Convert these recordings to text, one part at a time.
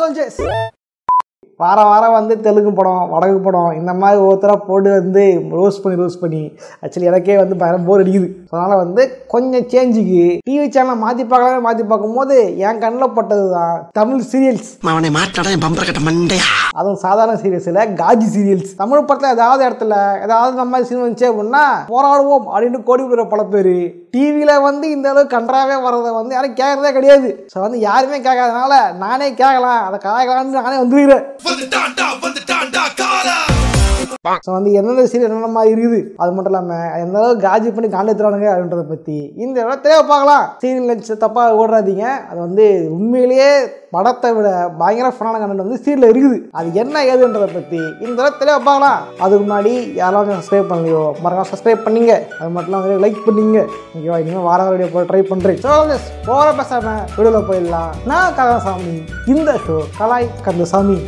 Soldiers வாரம் வாரம் வந்து தெலுங்கு படம் வடகு படம் இந்த மாதிரி ஒவ்வொருத்தராக போட்டு வந்து ரோஸ் பண்ணி ரோஸ் பண்ணி. ஆக்சுவலி எனக்கே வந்து பயங்கர போர் அடிக்குது. அதனால் வந்து கொஞ்சம் சேஞ்சுக்கு டிவி சேனலை மாற்றி பார்க்கலாமே மாற்றி பார்க்கும்போது என் கண்ணில் பட்டது தான் தமிழ் சீரியல்ஸ் அவனை மாட்டாடா என் பம்பர் கட்ட மண்டையா? அதுவும் சாதாரண சீரியல்ஸில் காஜி சீரியல்ஸ். தமிழ் படத்தில் ஏதாவது இடத்துல ஏதாவது நம்ம சினிமா சீன் வந்துச்சு அப்படின்னா போராடுவோம் அப்படின்னு கோடி பேர் பல பேர். டிவியில் வந்து இந்த அளவுக்கு கன்றாவே வர்றதை வந்து யாரும் கேட்கறதே கிடையாது. ஸோ வந்து யாருமே கேட்காதனால நானே கேட்கலாம் அதை கலாய்க்கலாம்னு நானே வந்துருக்கிறேன். ஸோ வந்து எந்தெந்த சீரியல் என்னென்ன மாதிரி இருக்குது அது மட்டும் இல்லாமல் எந்த அளவுக்கு காஜி பண்ணி காண்டெடுத்துறானுங்க அப்படின்றத பற்றி இந்த இடத்துல பார்க்கலாம். சீரியல் நினச்சி தப்பாக ஓடுறாதீங்க. அது வந்து உண்மையிலேயே படத்தை விட பயங்கர ஃபனான கண்டென்ட் வந்து சீரியல் இருக்குது. அது என்ன ஏதுன்றதை பற்றி இந்த இடத்துல பார்க்கலாம். அதுக்கு முன்னாடி யாராவது சப்ஸ்கிரைப் பண்ணலையோ மறக்காம சப்ஸ்கிரைப் பண்ணீங்க. அது மட்டும் இல்லாமல் லைக் பண்ணீங்க. ஓகேவா? இனிமேல் வார வீடியோ போய் ட்ரை பண்ணுறேன் ஸோ போகிற பேசாம வீடியோவில் போயிடலாம். நான் கலாசாமி. இந்த ஷோ கலாய் கந்தசாமி.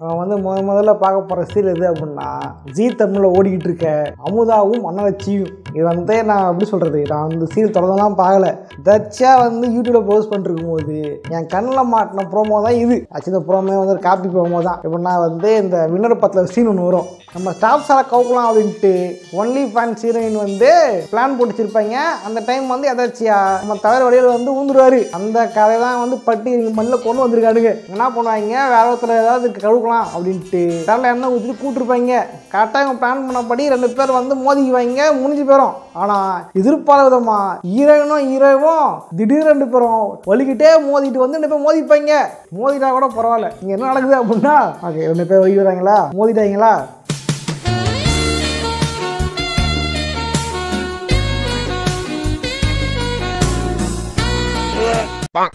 அவன் வந்து முத முதல்ல பார்க்க போகிற சீரியல் எது அப்படின்னா ஜீ தமிழில் ஓடிக்கிட்டு இருக்க அமுதாவும் அன்னலட்சியும் இது வந்து நான் எப்படி சொல்கிறது நான் வந்து சீரியல் தொடர்ந்தெல்லாம் பார்க்கல. தச்சா வந்து யூடியூப்பில் போஸ்ட் பண்ணிருக்கும் போது என் கண்ணில் மாட்டின ப்ரோமோ தான் இது. ஆக்சுவலி இந்த ப்ரோமோ வந்து ஒரு காப்பி ப்ரோமோ தான். எப்படின்னா வந்து இந்த வின்னர் பத்தில் சீன் ஒன்று வரும். நம்ம ஸ்டாப் சாரை கவுக்கலாம் அப்படின்ட்டு ஒன்லி ஃபேன் ஹீரோயின் வந்து பிளான் போட்டு வச்சிருப்பாங்க அந்த டைம் வந்து எதாச்சியா நம்ம தவிர வழியில் வந்து ஊந்துருவாரு. அந்த கதை தான் வந்து பட்டி மண்ணில் கொண்டு வந்திருக்கானுங்க. என்ன பண்ணுவாங்க? வேற ஒருத்தர் ஏதாவது கழுவுக்கலாம் அப்படின்ட்டு தரல எண்ணெய் ஊற்றிட்டு கூட்டிருப்பாங்க கரெக்டாக இவங்க பிளான் பண்ணபடி ரெண்டு பேர் வந்து மோதிக்குவாங்க. முடிஞ்சு போயிடும் ஆனால் எதிர்பாராத விதமா ஹீரோயினும் ஹீரோவும் திடீர் ரெண்டு பேரும் வலிக்கிட்டே மோதிட்டு வந்து ரெண்டு பேர் மோதிப்பாங்க. மோதிட்டா கூட பரவாயில்ல. இங்கே என்ன நடக்குது அப்படின்னா ஓகே ரெண்டு பேர் வலிக்கிறாங்களா மோதிட்டாங்களா?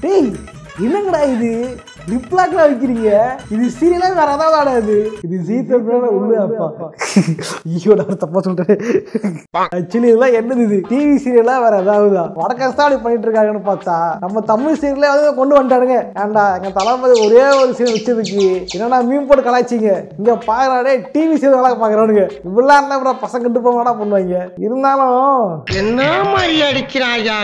டேய் என்னங்கடா இது? லிப்லாக்லாம் வைக்கிறீங்க? இது சீரியலா வேற ஏதாவது ஆடாது இது? சீத்தோட உள்ள அப்பா. ஈயோட ஒரு தப்பா சொல்றேன் ஆக்சுவலி இதெல்லாம் என்னது இது? டிவி சீரியலா வேற ஏதாவது வடக்கஸ்தான் அப்படி பண்ணிட்டு இருக்காங்கன்னு பார்த்தா நம்ம தமிழ் சீரியலே வந்து கொண்டு வந்துட்டானுங்க. ஏன்டா எங்க தளபதி ஒரே ஒரு சீரியல் வச்சதுக்கு என்னடா மீன் போட்டு கலாய்ச்சிங்க? இங்க பாக்குறாடே டிவி சீரியல் பாக்குறானுங்க. இப்படிலாம் இருந்தா அப்புறம் பசங்க கண்டு போங்கடா பண்ணுவாங்க. இருந்தாலும் என்ன மாதிரி அடிக்கிறாயா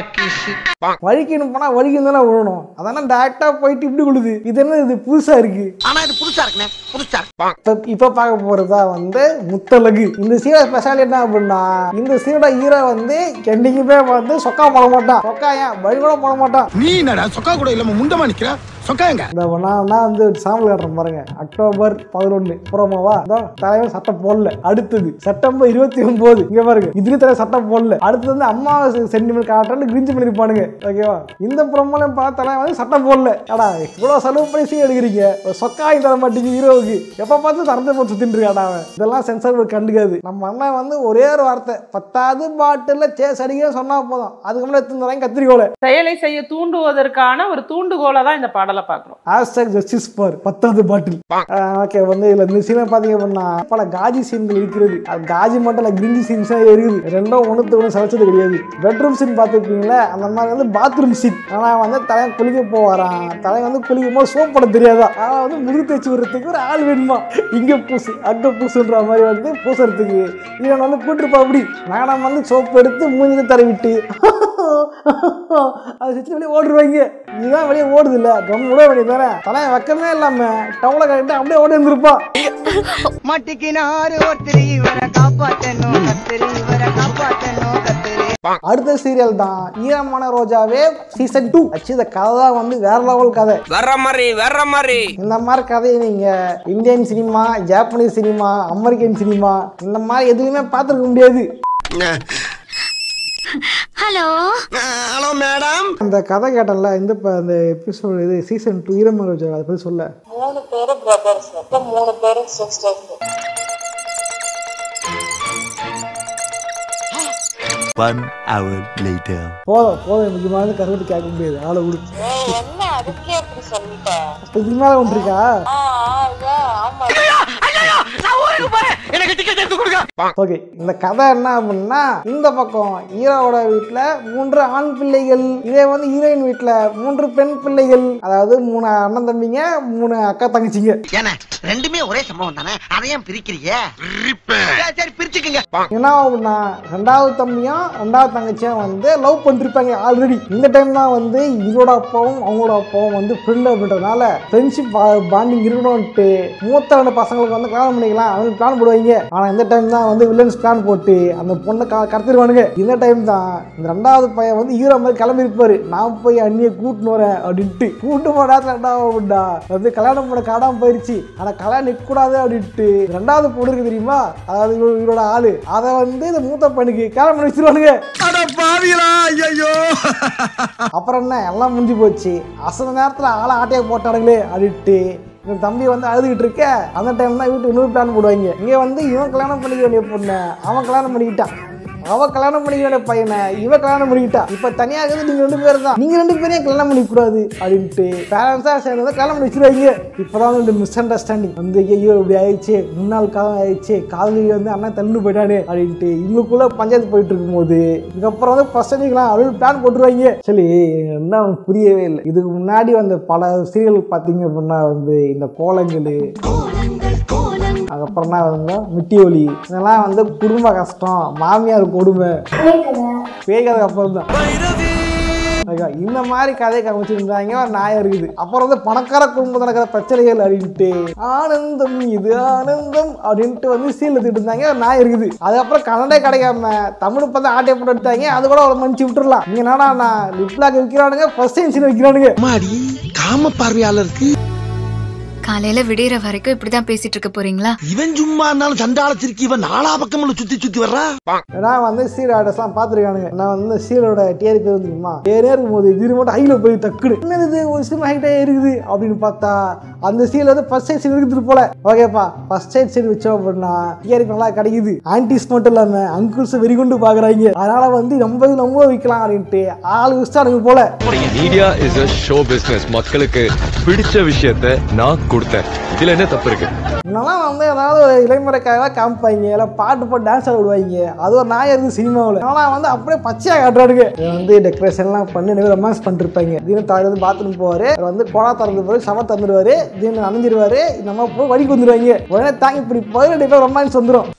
வழிக்கணும் போனா வழிக்கு தானே விழணும் அதானே டேரக்டா போயிட்டு இப்படி விழுது இது என்ன இது புதுசா இருக்கு. ஆனா இது புதுசா இருக்குண்ணே. புதுசா இப்ப இப்ப பார்க்க போறதா வந்து முத்தலகு. இந்த சீரோட ஸ்பெஷாலிட்டி என்ன அப்படின்னா இந்த சீரோட ஹீரோ வந்து என்னைக்குமே வந்து சொக்கா போட மாட்டான். சொக்கா ஏன்? வழி கூட போட மாட்டான். நீ என்னடா சொக்கா கூட இல்லாம முண்டமா நிக்கிற சொக்கா எங்க இந்த நான் நான் வந்து காட்டுறேன் பாருங்க. அக்டோபர் பதினொன்னு புறமாவா? அதான் தலைவர் சட்டம் போடல. அடுத்தது செப்டம்பர் இருபத்தி ஒன்பது. இங்க பாருங்க. இதுக்கு தலைவர் சட்டம் போடல. அடுத்தது வந்து அம்மாவாசை சென்டிமெண்ட் காட்டுறேன்னு கிரிஞ்சு பண்ணிருப்பானுங்க. ஓகேவா? இந்த புறமெல்லாம் பார்த்தா தலைவன் வந்து சட்டம் போடல. அடா இவ்வளவு செலவு பண்ணி சீ எடுக்கிறீங்க. சொக்காய் தர மாட்டேங்குது ஹீரோவுக்கு. எப்ப பார்த்து தரத்தை போட்டு சுத்திட்டு இருக்காடா அவன். இதெல்லாம் சென்சார் போர்டு கண்டுக்காது. நம்ம அண்ணன் வந்து ஒரே ஒரு வார்த்தை. பத்தாவது பாட்டில் சேஸ் அடிக்கிறேன்னு சொன்னா போதும். அதுக்கு முன்னாடி எடுத்து தராங்க கத்திரிக்கோலை செயலை செய்ய தூண்டுவதற்கான ஒரு தூண்டுகோலை தான் இந்த பாடலை. பார்க்குறோம். ஹேஷ்டாக் ஜஸ்டிஸ் ஃபார் பத்தாவது பாட்டில். ஓகே வந்து இதில் இந்த சீனை பார்த்தீங்க அப்படின்னா பல காஜி சீன்கள் இருக்கிறது. அது காஜி மட்டும் இல்லை கிரிஞ்சி சீன்ஸாக இருக்குது. ரெண்டும் ஒன்றுத்து ஒன்று சமைச்சது கிடையாது. பெட்ரூம் சீன் பார்த்துருப்பீங்களே? அந்த மாதிரி வந்து பாத்ரூம் சீன் ஆனால் வந்து தலையை குளிக்க போவாராம். தலை வந்து குளிக்கும் போது சோப் போட தெரியாதா? ஆனால் வந்து முது தேய்ச்சி விடுறதுக்கு ஒரு ஆள் வேணுமா? இங்கே பூசு அங்கே பூசுன்ற மாதிரி வந்து பூசுறதுக்கு. இவன் வந்து கூட்டிருப்பா அப்படி. நானும் வந்து சோப்பு எடுத்து மூஞ்சில தடவிட்டு அது சுற்றி வெளியே ஓடுருவாங்க. இதுதான் வெளியே ஓடுது இல்ல? கம் விட வேண்டியது தானே? தலையை வைக்கவே இல்லாம டவுல கட்டிட்டு அப்படியே ஓடி வந்துருப்பான் மாட்டிக்கினாரு ஒருத்தர் இவரை காப்பாத்தணும் கத்திரி இவரை கத்திரி அடுத்த சீரியல் தான் ஈரமான ரோஜாவே சீசன் டூ ஆக்சுவலி இந்த கதை தான் வந்து வேற லெவல் கதை. வர்ற மாதிரி வர்ற மாதிரி. இந்த மாதிரி கதையை நீங்க Indian cinema Japanese cinema American cinema இந்த மாதிரி எதுவுமே பார்த்துருக்க முடியாது. Hello madam. அந்த கதை கேட்டல இந்த அந்த எபிசோடு இது சீசன் டூ ஈரமான ரோஜா அதை பத்தி சொல்ல. மூணு பேரு பிரதர்ஸ் மூணு பேரு சிஸ்டர்ஸ் One hour later. போதும் போதும் மேலே கருவட்டு கேட்க முடியாது. ஆளை விடு. என்ன அதுக்கே எப்படி சொல்லிட்ட? இதுக்கு மேலே ஒன்று இருக்கா ஓகே இந்த கதை என்ன அப்படின்னா இந்த பக்கம் ஹீரோவோட வீட்டில் மூன்று ஆண் பிள்ளைகள் இதே வந்து ஹீரோயின் வீட்டில் மூன்று பெண் பிள்ளைகள் அதாவது மூணு அண்ணன் தம்பிங்க மூணு அக்கா தங்கச்சிங்க. ஏன்னா ரெண்டுமே ஒரே சம்பவம் தானே? அதையும் பிரிக்கிறீங்க சரி, சரி பிரிச்சுக்குங்க. என்ன அப்படின்னா ரெண்டாவது தம்பியும் ரெண்டாவது தங்கச்சியும் வந்து லவ் பண்ணிருப்பாங்க ஆல்ரெடி இந்த டைம் தான் வந்து இதோட அப்பாவும் அவங்களோட அப்பாவும் வந்து ஃப்ரெண்ட் அப்படின்றதுனால ஃப்ரெண்ட்ஷிப் பாண்டிங் இருக்கணும்ட்டு மூத்த ரெண்டு பசங்களுக்கு வந்து கல்யாணம் பண்ணிக்கலாம். அவங்க பிளான் போடுவாங்க. ஆனால் இந்த டைம் தான் வந்து வில்லன்ஸ் பிளான் போட்டு அந்த பொண்ணை க கடத்திடுவானுங்க. இந்த டைம் தான் இந்த ரெண்டாவது பையன் வந்து ஹீரோ மாதிரி கிளம்பியிருப்பாரு. நான் போய் அண்ணியை கூட்டின்னு வரேன் அப்படின்ட்டு. கூட்டு போடாத ரெண்டாவது வந்து கல்யாணம் பண்ண காடாம போயிருச்சு. ஆனால் கல்யாணம் நிற்கக்கூடாது அப்படின்ட்டு. ரெண்டாவது பொண்ணு இருக்கு தெரியுமா? அதாவது இவரு- இவரோட ஆளு. அதை வந்து இந்த மூத்த பையனுக்கு கல்யாணம் பண்ணி வச்சிருவானுங்க. அப்புறம் என்ன? எல்லாம் முடிஞ்சு போச்சு. அசந்த நேரத்தில் ஆளை ஆட்டையை போட்டானுங்களே அப்படின்ட்டு. இந்த தம்பி வந்து அழுதுகிட்டு இருக்க. அந்த டைம் தான் வீட்டு இன்னொரு பிளான் போடுவாங்க. இங்கே வந்து இவன் கல்யாணம் பண்ணிக்க வேண்டிய பொண்ணை. அவன் கல்யாணம் பண்ணிக்கிட்டான். அவள் கல்யாணம் பண்ணிக்கிற பையனை. இவன் கல்யாணம் பண்ணிக்கிட்டா. இப்போ தனியாக இருக்குது நீங்கள் ரெண்டு பேரும் தான். நீங்கள் ரெண்டு பேரையும் கல்யாணம் பண்ணிக்கூடாது அப்படின்ட்டு பேரண்ட்ஸாக சேர்ந்து கல்யாணம் பண்ணி வச்சிருவாங்க. இப்போ தான் வந்து மிஸ் அண்டர்ஸ்டாண்டிங் வந்து ஐயோ இப்படி ஆயிடுச்சு. முன்னாள் காலம் ஆயிடுச்சு. காதலி வந்து அண்ணன் தள்ளு போயிட்டானு அப்படின்ட்டு இவங்களுக்குள்ள பஞ்சாயத்து போயிட்டு இருக்கும்போது இதுக்கப்புறம் வந்து பசங்களாம் அப்படின்னு பிளான் போட்டுருவாங்க. சரி என்ன அவனுக்கு புரியவே இல்லை. இதுக்கு முன்னாடி வந்த பல சீரியல் பார்த்தீங்க அப்படின்னா வந்து இந்த கோலங்கள். அதுக்கப்புறம் தான் வந்து மிட்டி ஒலி. இதெல்லாம் வந்து குடும்ப கஷ்டம். மாமியார் கொடுமை. பேய்கதை அப்புறம் தான் இந்த மாதிரி கதையை காமிச்சிருந்தாங்க ஒரு நாயம் இருக்குது. அப்புறம் வந்து பணக்கார குடும்பத்தில் நடக்கிற பிரச்சனைகள் அப்படின்ட்டு. ஆனந்தம் இது ஆனந்தம் அப்படின்ட்டு வந்து சீல் எடுத்துட்டு இருந்தாங்க ஒரு நாய் இருக்குது. அதுக்கப்புறம் கன்னடே கிடைக்காம தமிழ் பார்த்து ஆட்டை போட்டு எடுத்தாங்க அது கூட ஒரு மனுச்சு விட்டுடலாம் நீங்க என்னடா நான் லிப்லாக் விற்கிறானுங்க ஃபர்ஸ்ட் சீன் விற்கிறானுங்க மாடி காம பார்வையாளருக்கு காலையில விடியற வரைக்கும் இப்படிதான் பேசிட்டு இருக்க போறீங்களா? இவன் சும்மா இருந்தாலும் சண்டாள சிரிக்கி இவன் நாலா பக்கமும் சுத்தி சுத்தி வர்றா? நான் வந்து சீல் ஆர்டர்ஸ்லாம் பார்த்துருக்கானுங்க. நான் வந்து சீலோட டிஆர்பி வந்து தெரியுமா ஏறே இருக்கும்போது இது மட்டும் ஹைல போய் டக்குடு என்னது ஒரு சினிமா ஹைட்டே இருக்குது அப்படின்னு பார்த்தா அந்த சீல் வந்து ஃபர்ஸ்ட் சைட் சீல் இருக்குது போல. ஓகேப்பா ஃபர்ஸ்ட் சைட் சீல் வச்சோம் அப்படின்னா டிஆர்பி நல்லா கிடைக்குது. ஆன்டிஸ் மட்டும் இல்லாம அங்கிள்ஸ் வெறி கொண்டு பாக்குறாங்க. அதனால வந்து நம்ம இது நம்ம விற்கலாம் அப்படின்ட்டு ஆள் விஸ்டானுங்க போல. Media is a show business மக்களுக்கு பிடிச்ச விஷயத்த நான் கொடுத்தேன். இதுல என்ன தப்பு இருக்கு? முன்னெல்லாம் வந்து ஏதாவது ஒரு இளைமுறைக்காக காமிப்பாங்க இல்லை பாட்டு போட்டு டான்ஸ் ஆட விடுவாங்க. அது ஒரு நாய் இருக்குது சினிமாவில். ஆனால் வந்து அப்படியே பச்சையாக காட்டுறானுங்க. இவன் வந்து டெக்கரேஷன்லாம் பண்ணி ரொமான்ஸ் பண்ணிருப்பாங்க தலையில வந்து பாத்ரூம் போவார். வந்து குழா திறந்து போய் சம தந்துடுவாரு திடீர்னு நனைஞ்சிருவாரு நம்ம போய் வழிக்கு வந்துருவாங்க. உடனே தாங்கி இப்படி பதினெட்டு பேர் ரொமான்ஸ் வந்துடும்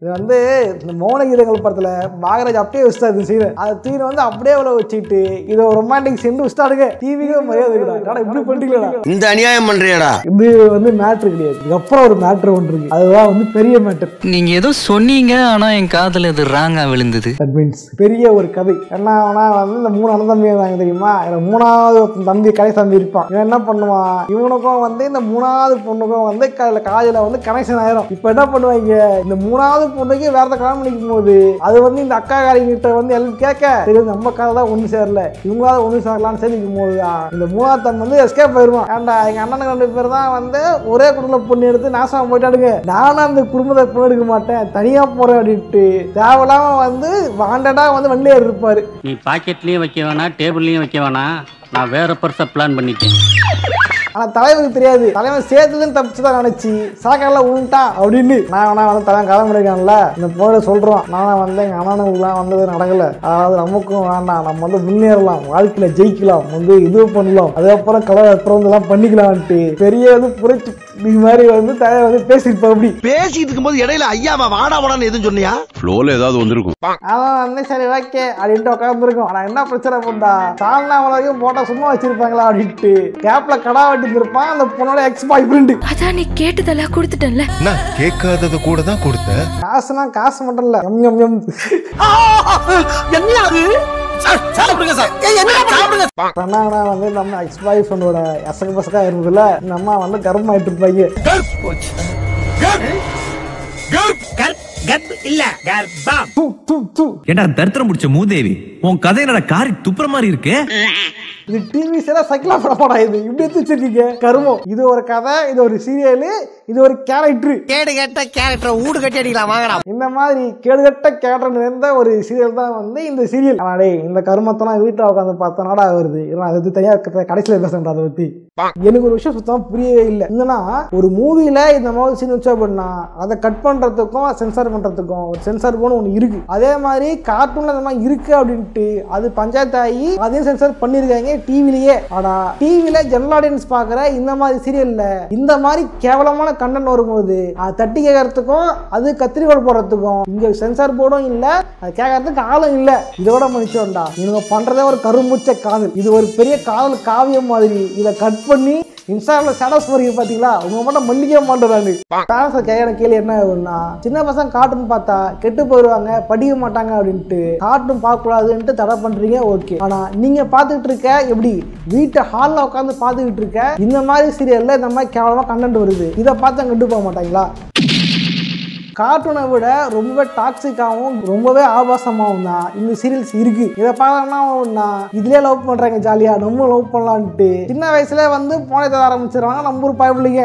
இது வந்து இந்த மௌன கீதங்கள் படத்துல பாகராஜ் அப்படியே இந்த சீனை. அது தீனை வந்து அப்படியே உள்ள வச்சுட்டு இது ஒரு ரொமான்டிக் சென்று வச்சுட்டாருங்க டிவிக்கு மரியாதை இருக்குடா. இப்படி பண்ணிட்டீங்களா இந்த அநியாயம் பண்றியடா. இது வந்து மேட்ரு கிடையாது. இதுக்கப்புறம் ஒரு மேட்ரு ஒன்று இருக்கு. அதுதான் வந்து பெரிய மேட்ரு நீங்க ஏதோ சொன்னீங்க ஆனா என் காதுல இது ராங்கா விழுந்தது. தட் மீன்ஸ் பெரிய ஒரு கதை. என்ன ஆகுனா வந்து இந்த மூணு அண்ணன் தம்பி இருந்தாங்க தெரியுமா? மூணாவது தம்பி கடை தம்பி இருப்பான். இவன் என்ன பண்ணுவான்? இவனுக்கும் வந்து இந்த மூணாவது பொண்ணுக்கும் வந்து காலையில வந்து கனெக்ஷன் ஆயிரும். இப்போ என்ன பண்ணுவாங்க? இந்த மூணாவது பொண்ணுக்கு வேற கல்யாணம் பண்ணிக்கும் போது அது வந்து இந்த அக்கா காரிங்கிட்ட வந்து எல்லாம் கேட்க சரி நம்ம கதை தான் ஒன்று சேரல இவங்களாவது ஒன்று சேரலாம்னு சேர்ந்துக்கும் போது தான் இந்த மூணாவது தன் வந்து எஸ்கேப் ஆயிருவான். ஏன்டா எங்க அண்ணனுக்கு ரெண்டு பேர் தான் வந்து ஒரே குடும்பத்தில் பொண்ணு எடுத்து நாசமா போயிட்டாடுங்க நானும் அந்த குடும்பத்தை பொண்ணு எடுக்க மாட்டேன் தனியா போறேன் அப்படின்ட்டு தேவையில்லாம வந்து வாண்டடா வந்து வண்டியா இருப்பாரு. நீ பாக்கெட்லயும் வைக்க வேணாம் டேபிள்லயும் வைக்க வேணாம் நான் வேற பெருசாக பிளான் பண்ணிட்டேன். ஆனா தலைவருக்கு தெரியாது. தலைவன் சேர்த்துலன்னு தப்பிச்சு தான் நினைச்சு சாக்கெல்லாம் உண்டான் அப்படின்னு. நான் வேணா வந்து தலைவன் கதை முடிக்கான்ல இந்த போட சொல்றோம் நான் வந்து எங்க அண்ணனுக்குலாம் வந்தது நடக்கல. அதாவது நமக்கும் வேண்டாம். நம்ம வந்து முன்னேறலாம். வாழ்க்கையில ஜெயிக்கலாம். வந்து இது பண்ணலாம். அதுக்கப்புறம் கலர் அப்புறம் எல்லாம் பண்ணிக்கலாம்ட்டு பெரிய இது புரட்சி. இது மாதிரி வந்து தலைவர் வந்து பேசியிருப்பா அப்படி. பேசிட்டு இருக்கும்போது இடையில ஐயாவா வாடா வாடான்னு எதுவும் சொன்னியா? ஃப்ளோல ஏதாவது வந்திருக்கும். அவன் வந்து சரி ஓகே. அப்படின்ட்டு உட்காந்துருக்கும் ஆனா என்ன பிரச்சனை பண்ணா? சால்னா வரைக்கும் போட்டா சும்மா வச்சிருப்பாங்களா? அப்படின்ட்டு. கேப்ல கடா இருப்பான் அந்த பொண்ணோட எக்ஸ் பாய் ஃப்ரெண்டு அதான் நீ கேட்டதெல்லாம் கொடுத்துட்டேன்ல. நான் கேட்காதது கூட தான் கொடுத்தேன் காசுனா காசு மட்டும் இல்ல எம் எம் எம். என்ன அது? என்ன வந்து நம்ம எக்ஸ் பாய் ஃப்ரெண்டோட எசக பசக்கா இருந்ததுல இந்த அம்மா வந்து கர்ப்பம். தூ, தூ, தூ. ஏண்டா தரித்திரம் முடிச்ச மூதேவி? உன் கதை என்னடா காரி துப்புற மாதிரி இருக்கு? இது டிவி சீரியல் சைக்கிளா படமாடா இது இப்படி எடுத்து வச்சிருக்கீங்க. கருமம். இது ஒரு கதை இது ஒரு சீரியலு இது ஒரு கேரக்டர் கேடு கேட்ட கேரக்டர் ஊடு கட்டி அடிக்கலாம் வாங்கடா. இந்த மாதிரி கேடுகட்ட கேரக்டர் நிறைந்த ஒரு சீரியல் தான் வந்து இந்த சீரியல் ஆனா டேய் இந்த கருமத்தெல்லாம் வீட்டில் உட்காந்து பார்த்தா நாடா வருது? நான் அதை தனியா கடைசியில பேசுறேன் அதை பத்தி? எனக்கு ஒரு விஷயம் சுத்தமா புரியவே இல்லை. என்னன்னா ஒரு மூவில இந்த மாதிரி சீன் வச்சோம் அப்படின்னா அதை கட் பண்றதுக்கும் சென்சார் பண்றதுக்கும் ஒரு சென்சார் போர்டு ஒன்று இருக்கு. அதே மாதிரி கார்ட்டூன்ல இந்த மாதிரி இருக்கு அப்படின்ட்டு அது பஞ்சாயத்து ஆகி அதையும் சென்சார் பண்ணிருக்காங்க டிவிலேயே ஆனா டிவில ஜெனரல் ஆடியன்ஸ் பாக்குற இந்த மாதிரி சீரியல்ல இந்த மாதிரி கேவலமான கண்டென்ட் வரும்போது அது தட்டி கேட்கறதுக்கும் அது கத்திரிக்கோள் போடுறதுக்கும் இங்க சென்சார் போர்டும் இல்ல அது கேட்கறதுக்கு ஆளும் இல்ல. இதோட மனுஷன்டா இவங்க பண்றதே ஒரு கரும்புச்ச காதல். இது ஒரு பெரிய காதல் காவியம் மாதிரி. இதை கட் பண்ணி இன்ஸ்டாகிராம்ல ஸ்டேட்டஸ் போறீங்க பாத்தீங்களா? உங்க மட்டும் மன்னிக்கவே மாட்டேறாங்க பேரண்ட்ஸ் கேட்கற கேள்வி என்ன ஆகும்னா சின்ன பசங்க கார்ட்டூன் பார்த்தா கெட்டு போயிடுவாங்க படிக்க மாட்டாங்க அப்படின்ட்டு கார்ட்டூன் பார்க்கக்கூடாதுன்ட்டு தடை பண்றீங்க ஓகே ஆனா நீங்க பார்த்துக்கிட்டு இருக்க எப்படி? வீட்டு ஹாலில் உட்காந்து பார்த்துக்கிட்டு இருக்க இந்த மாதிரி சீரியல்ல இந்த மாதிரி கேவலமா கண்டென்ட் வருது. இதை பார்த்து கெட்டு போக மாட்டாங்களா? கார்ட்டூனை விட ரொம்பவே டாக்ஸிக்காகவும் ரொம்பவே ஆபாசமாகவும் தான் இந்த சீரியல்ஸ் இருக்கு. இதை பார்த்தோம்னா இதுலயே லவ் பண்றாங்க ஜாலியா நம்ம லவ் பண்ணலான்ட்டு சின்ன வயசுல வந்து போனை தர ஆரம்பிச்சிருவாங்க நம்ம ஊர் பயப்பிள்ளைங்க.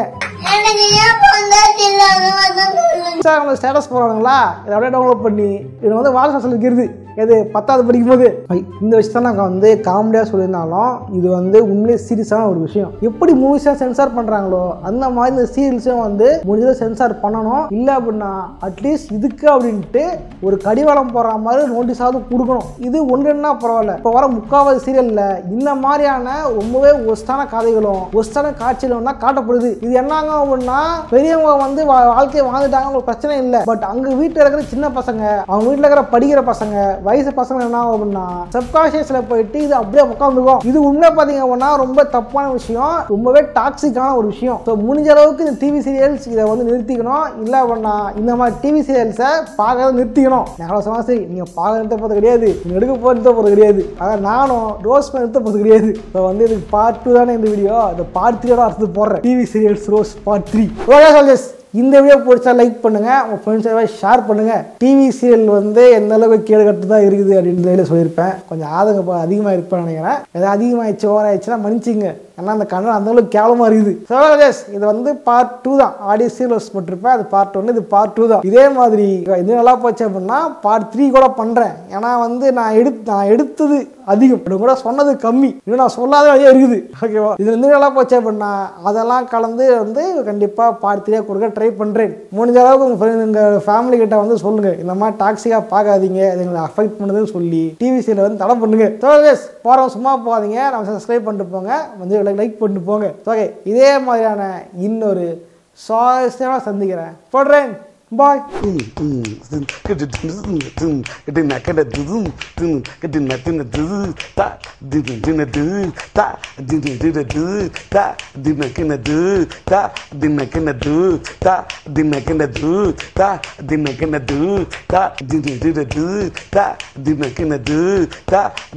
இன்ஸ்டாகிராமில் ஸ்டேட்டஸ் போடுறாங்களா இதை அப்படியே டவுன்லோட் பண்ணி இதை வந்து வாட்ஸ்அப் இருக்கிறது எது பத்தாவது படிக்கும் போது இந்த விஷயத்த நாங்கள் வந்து காமெடியாக சொல்லியிருந்தாலும் இது வந்து உண்மையிலே சீரியஸான ஒரு விஷயம். எப்படி மூவிஸாக சென்சார் பண்ணுறாங்களோ அந்த மாதிரி இந்த சீரியல்ஸும் வந்து முடிஞ்சதை சென்சார் பண்ணணும். இல்லை அப்படின்னா அட்லீஸ்ட் இதுக்கு அப்படின்ட்டு ஒரு கடிவாளம் போடுற மாதிரி நோட்டீஸாவது கொடுக்கணும். இது ஒன்றுன்னா பரவாயில்ல. இப்போ வர முக்காவது சீரியலில் இந்த மாதிரியான ரொம்பவே ஒஸ்டான கதைகளும் ஒஸ்டான காட்சிகளும் தான் காட்டப்படுது. இது என்னங்க அப்படின்னா பெரியவங்க வந்து வா- வாழ்க்கையை வாழ்ந்துட்டாங்க ஒரு பிரச்சனை இல்லை. பட் அங்கே வீட்டில் இருக்கிற சின்ன பசங்க அவங்க வீட்டில் இருக்கிற படிக்கிற பசங்க வயசு பசங்க என்ன ஆகும்னா அப்படின்னா சப்கான்ஷியஸ்ல போயிட்டு இது அப்படியே உட்காந்துருவோம் இது உண்மை பார்த்தீங்க அப்படின்னா ரொம்ப தப்பான விஷயம். ரொம்பவே டாக்ஸிக்கான ஒரு விஷயம். ஸோ முடிஞ்ச அளவுக்கு இந்த டிவி சீரியல்ஸ் இதை வந்து நிறுத்திக்கணும். இல்லை அப்படின்னா இந்த மாதிரி டிவி சீரியல்ஸை பார்க்கறத நிறுத்திக்கணும். நேரம் சொன்னா சரி நீங்கள் பார்க்க நிறுத்த போகிறது கிடையாது. நீங்கள் எடுக்க போக நிறுத்த போகிறது கிடையாது. அதான் நானும் ரோஸ் பண்ண நிறுத்த போகிறது கிடையாது. ஸோ வந்து இதுக்கு பார்ட் டூ தானே இந்த வீடியோ இந்த பார்ட் த்ரீயோட அடுத்து போடுறேன். TV serials rose part three okay soldiers இந்த வீடியோ பிடிச்சா லைக் பண்ணுங்கள் உங்கள் ஃப்ரெண்ட்ஸ் ஷேர் பண்ணுங்கள் டிவி சீரியல் வந்து எந்த அளவுக்கு கேடு கட்டு தான் இருக்குது அப்படின்னு சொல்லியிருப்பேன். கொஞ்சம் ஆதங்க அதிகமாக இருப்பேன் இருப்பேன்னு நினைக்கிறேன். ஏதாவது அதிகமாகிடுச்சு ஓவராயிடுச்சுன்னா மன்னிச்சிங்க ஏன்னா அந்த கண்ணன் அந்த அளவுக்கு இருக்குது. சோழேஷ் இது வந்து பார்ட் டூ தான். ஆடியோ சீரியல்ஸ் போட்டிருப்பேன். அது பார்ட் ஒன்று இது பார்ட் டூ தான். இதே மாதிரி இது நல்லா போச்சு அப்படின்னா பார்ட் த்ரீ கூட பண்ணுறேன் ஏன்னா வந்து நான் எடுத்து நான் எடுத்தது அதிகம். இப்படி கூட சொன்னது கம்மி. இன்னும் நான் சொல்லாத வழியாக இருக்குது. ஓகேவா இது வந்து நல்லா போச்சு அப்படின்னா அதெல்லாம் கலந்து வந்து கண்டிப்பாக பார்ட் த்ரீயாக கொடுக்க ட்ரை பண்ணுறேன் முடிஞ்ச அளவுக்கு உங்கள் ஃப்ரெண்ட் உங்கள் ஃபேமிலி கிட்ட வந்து சொல்லுங்கள் இந்த மாதிரி டாக்ஸிக்காக பார்க்காதீங்க. அது எங்களை அஃபெக்ட் பண்ணுதுன்னு சொல்லி டிவி சீரியல் வந்து தடை பண்ணுங்க. சோகேஸ் போகிறோம் சும்மா போகாதீங்க. நம்ம சப்ஸ்கிரைப் பண்ணிட்டு போங்க. வந்து லைக் பண்ணிட்டு போங்க. ஓகே இதே மாதிரியான இன்னொரு சுவாரஸ்யமாக சந்திக்கிறேன். போடுறேன். பாய்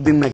dinner